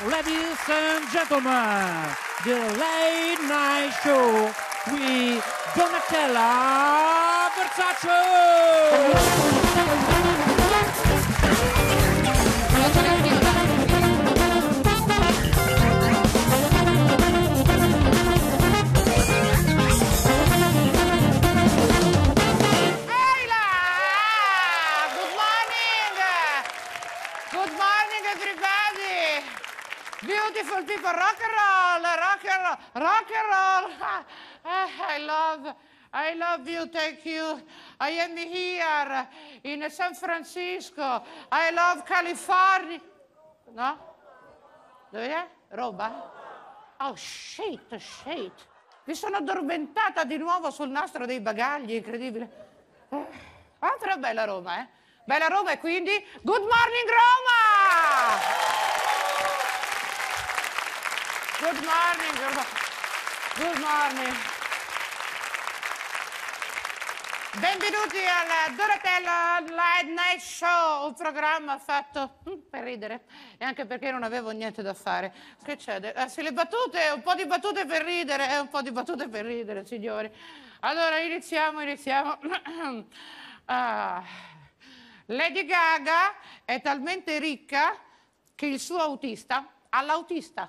ladies and gentlemen, the late night show with Donatella Versace. Rock and roll, rock and roll, rock and roll! I love, I love you, thank you. I am here in San Francisco. I love California. No? Dove è? Roba? Oh shit, shit. Mi sono addormentata di nuovo sul nastro dei bagagli, incredibile. Ah, bella Roma, eh? Bella Roma e quindi Good morning Roma! Good morning. Good morning. Benvenuti al Donatello Light Night Show, un programma fatto mm, per ridere e anche perché non avevo niente da fare. Che c'è? Eh, sì, le battute, un po' di battute per ridere, eh, un po' di battute per ridere, signori. Allora, iniziamo, iniziamo. Ah, Lady Gaga è talmente ricca che il suo autista ha l'autista.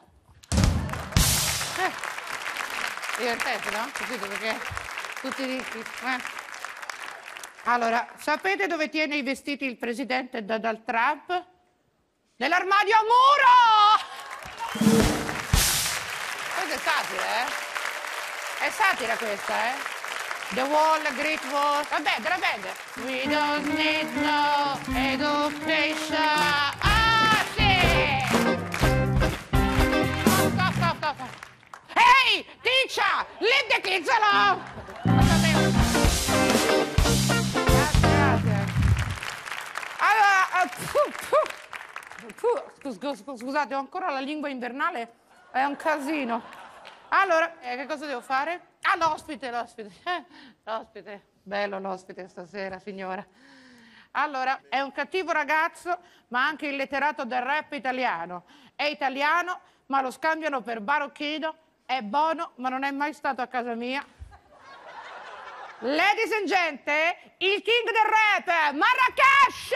Eh, divertente, no? Capito perché tutti ricchi. eh? Allora, sapete dove tiene i vestiti il presidente Donald Trump? Nell'armadio a muro! Questa è satira, eh? È satira questa, eh? The wall, the great wall. Della band. We don't need no education. Grazie. Allora, eh, scusate, ho ancora la lingua invernale, è un casino. Allora, eh, che cosa devo fare? Ah, l'ospite, l'ospite. L'ospite, bello l'ospite stasera, signora. Allora, è un cattivo ragazzo, ma anche il letterato del rap italiano. È italiano, ma lo scambiano per barocchino. È buono, ma non è mai stato a casa mia. Ladies and gente, il king del rap, Marrakesh!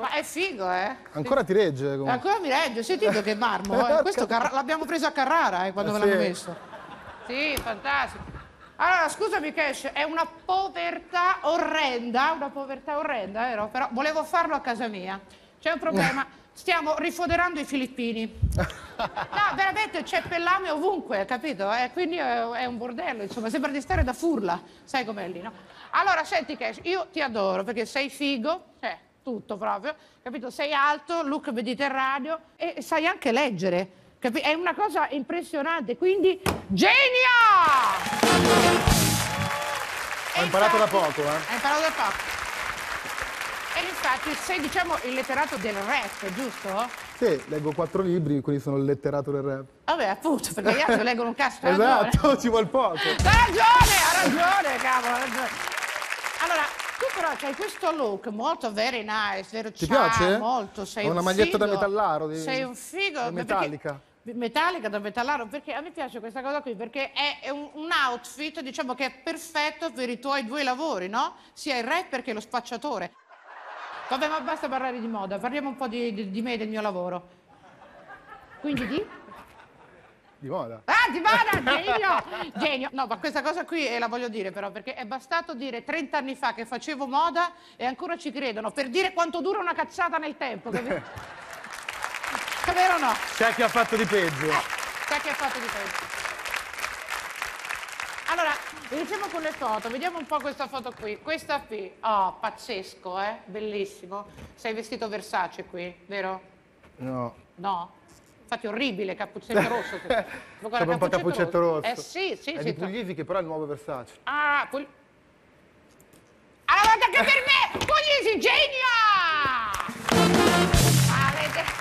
Ma è figo, eh? Ancora ti regge comunque. Ancora mi regge, sentite che marmo, eh? questo Carra- l'abbiamo preso a Carrara eh, quando Eh, me l'hanno sì. messo. Sì, fantastico. Allora, scusami Cash, è una povertà orrenda, una povertà orrenda, vero? Però volevo farlo a casa mia. C'è un problema, stiamo rifoderando i filippini. No, veramente c'è pellame ovunque, capito? Eh, quindi è, è un bordello, insomma, sembra di stare da furla, sai com'è lì, no? Allora, senti Cash, io ti adoro perché sei figo, cioè, tutto proprio, capito? Sei alto, look mediterraneo e sai anche leggere, capi- È una cosa impressionante, quindi genio! Ho imparato da poco, eh. Hai imparato da poco. E infatti sei, diciamo, il letterato del rap, giusto? Sì, leggo quattro libri, quindi sono il letterato del rap. Vabbè, appunto, perché gli altri leggono un ragione. Esatto, ci vuol poco. Ha ragione, ha ragione, cavolo, ha ragione. Tu però hai questo look molto very nice, vero? Ti Ciao, piace? Molto, sei Ho un una maglietta da figo. metallaro, di- Sei un figo. da perché- metallica. Metallica da metallaro, perché a me piace questa cosa qui, perché è, è un, un outfit, diciamo, che è perfetto per i tuoi due lavori, no? Sia il rapper che lo spacciatore. Vabbè, ma basta parlare di moda, parliamo un po' di, di- di me e del mio lavoro. Quindi di? Di moda. Ah, di moda, genio! Genio! No, ma questa cosa qui eh, la voglio dire però, perché è bastato dire 30 anni fa che facevo moda e ancora ci credono, per dire quanto dura una cazzata nel tempo, capito? È vero o no? C'è chi ha fatto di peggio. Sai che ha fatto di peggio? Allora, iniziamo con le foto, vediamo un po' questa foto qui. Questa qui, oh, pazzesco, eh? Bellissimo. Sei vestito Versace qui, vero? No. No? infatti orribile, Cappuccetto Rosso. Cioè, Sembra un po' Cappuccetto Rosso. Eh sì, sì. È sì, di Puglisi che però è il nuovo Versace. Ah, Pug... Allora, anche per me, Puglisi, genia!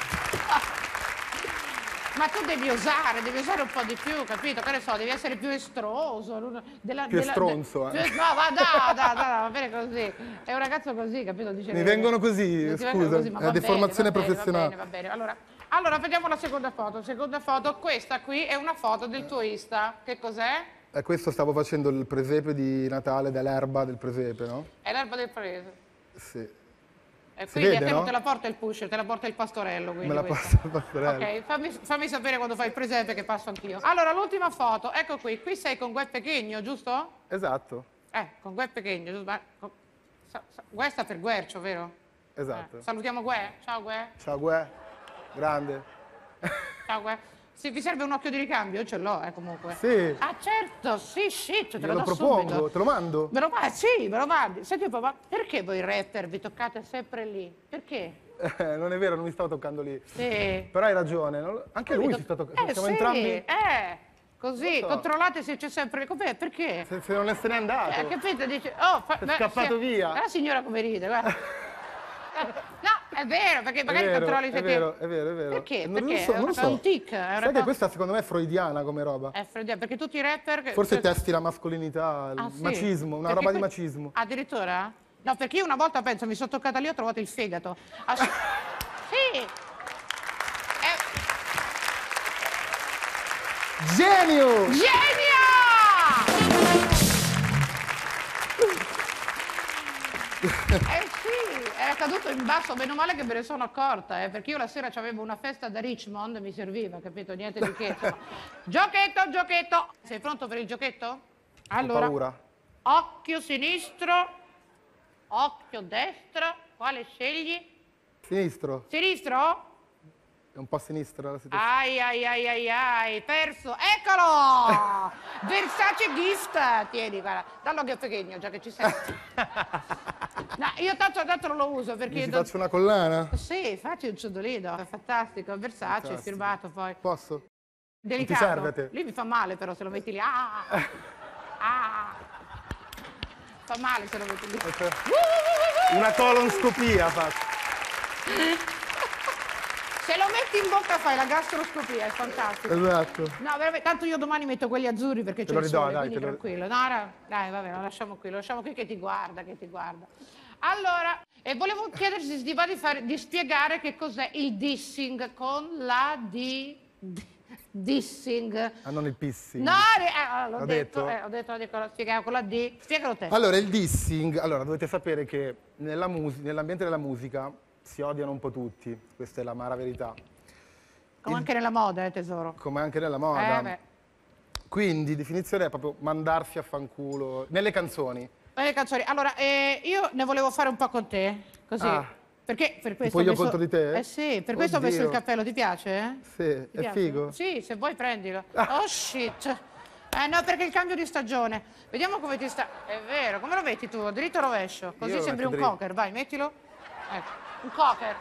Ma tu devi osare, devi osare un po' di più, capito? Che ne so, devi essere più estroso. Della, più della, stronzo, de, eh. Più, no, ma no, no, no, no, va bene così. È un ragazzo così, capito? Dice, Mi vengono così, scusa, così, è deformazione bene, professionale. Va bene, va bene. Allora, allora, vediamo la seconda foto. Seconda foto, questa qui è una foto del tuo Insta. Che cos'è? E questo stavo facendo il presepe di Natale dall'erba del presepe, no? È l'erba del paese. Sì. E Si quindi vede, a te non no? te la porta il pusher, te la porta il pastorello. Quindi Me la questa. passa il pastorello. Ok, fammi, fammi sapere quando fai il presepe che passo anch'io. Allora, l'ultima foto, ecco qui. Qui sei con Gue Pechegno, giusto? Esatto, Eh, con Gue Pechegno, giusto? Ma- con- sa- sa- Gue sta per Guercio, vero? esatto. Eh, salutiamo Gue. Ciao Gue. Ciao Gue, grande. Ciao Gue. Se vi serve un occhio di ricambio, io ce l'ho, eh, comunque. Sì, Ah, certo, sì, sì, te lo lo propongo, subito. te lo mando. Me lo mandi? Sì, me lo mandi. Senti un po', ma perché voi rapper vi toccate sempre lì? Perché? Eh, non è vero, non mi stavo toccando lì. Sì. Però hai ragione, non- anche lui si sta toccando. Eh, Siamo sì, entrambi. eh, così, so. controllate se c'è sempre... Com'è? Perché? Se, se non se n'è andato. Eh, capito? Dice, oh, fa, È scappato sì, via. La signora come ride, guarda. È vero, perché È magari vero, controlli è se vero, che... è vero, è vero. Perché? Non Perché? so, È non so. un tic, è Sai che questa secondo me è freudiana come roba. È freudiano, perché tutti i rapper... Forse che- testi la mascolinità, il Ah, sì? macismo, una Perché roba di que- macismo. Addirittura? No, perché io una volta penso, mi sono toccata lì ho trovato il fegato. Ah, sì. sì. Eh, Genio! Eh sì, è caduto in basso, meno male che me ne sono accorta, eh, perché io la sera avevo una festa da Richmond e mi serviva, capito? Niente di che. insomma. giochetto, giochetto. Sei pronto per il giochetto? Allora, Ho paura. occhio sinistro, occhio destro, quale scegli? Sinistro, Sinistro? è un po' a sinistra la situazione. Ai ai ai ai ai, perso, eccolo! Versace gift, tieni, guarda, dallo che è già che ci sei. No, io tanto, tanto non lo uso perché... Do- faccio una collana? Sì, facci un ciondolino, è fantastico, Versace, Fantastico. firmato poi. Posso? Delicato. serve a te? Lì mi fa male però se lo metti lì. Ah! Ah! Fa male se lo metti lì. Una colonscopia fatto. Se lo metti in bocca fai la gastroscopia, è fantastico. Esatto. No, veramente, tanto io domani metto quelli azzurri perché c'è il ridò, sole, dai, quindi tranquillo. No, ra- dai, vabbè, lo lasciamo qui, lo lasciamo qui che ti guarda, che ti guarda. Allora, e volevo chiedersi va di, fare, di spiegare che cos'è il dissing con la di... di- dissing. Ah, non il pissing. No, eh, l'ho L'ho detto, detto? eh, ho detto, dico, spiegavo con la D. Spiegalo te. Allora, il dissing, allora dovete sapere che nell'ambiente della musica si odiano un po' tutti, questa è l'amara verità, Come anche nella moda, eh, tesoro. come anche nella moda. Eh. Quindi, definizione è proprio mandarsi a fanculo nelle canzoni. Le canzoni. Allora, eh, io ne volevo fare un po' con te, così. Ah. Perché per questo io messo... contro di te? Eh sì, per questo ho messo il cappello, ti piace? eh? Sì, Ti è piace? figo. Sì, se vuoi prendilo. Oh shit. Eh no, perché il cambio di stagione. Vediamo come ti sta. È vero, come lo metti tu? Dritto o rovescio? Così Io sembri un dritto. cocker, vai, mettilo. Ecco, un cocker.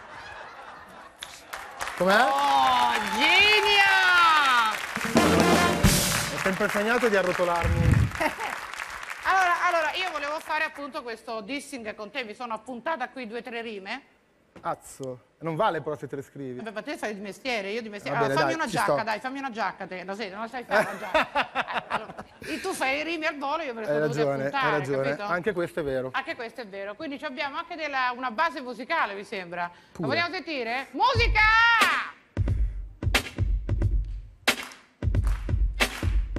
Com'è? Oh, genia! Ho sempre sognato di arrotolarmi. Allora, allora, io volevo fare appunto questo dissing con te, mi sono appuntata qui due o tre rime. Azzo. Non vale però se te le scrivi. Vabbè, ma te fai di mestiere, io di mestiere. Va Allora, fammi dai, una ci giacca, sto. dai, fammi una giacca te, lo sai, non la sai fare una giacca. Eh, allora, tu fai i rimi al volo, io me le sono dovute ragione, appuntare, hai ragione. capito? Anche questo è vero. Anche questo è vero. Quindi abbiamo anche della- una base musicale, mi sembra. La Pure. vogliamo sentire? Musica!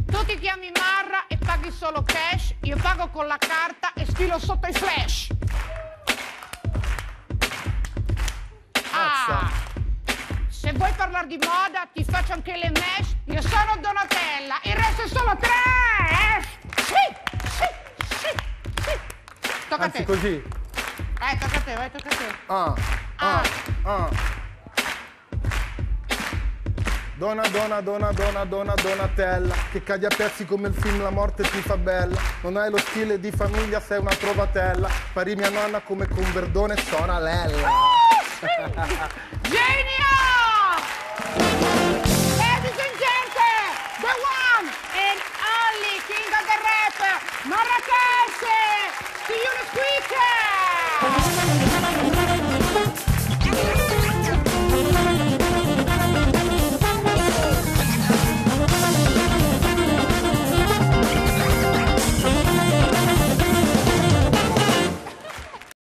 Tu ti chiami Marra e paghi solo cash, io pago con la carta e sfilo sotto i flash. Se vuoi parlare di moda, ti faccio anche le mesh. Io sono Donatella, il resto è solo trash! Sì, sì, sì, sì. Tocca a Anzi, te. così. Eh, tocca a te, vai, tocca a te. Ah, ah, ah. Dona, dona, dona, dona, dona, Donatella Che cadi a pezzi come il film La morte ti fa bella Non hai lo stile di famiglia, sei una trovatella Pari mia nonna come con Verdone e Soralella Genio!